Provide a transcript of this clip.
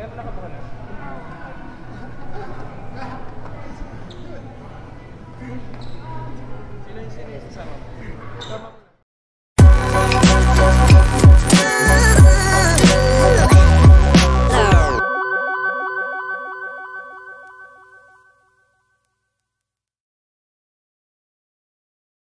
Pero nakabuka na. Sino yung sino yung sasama? Tama.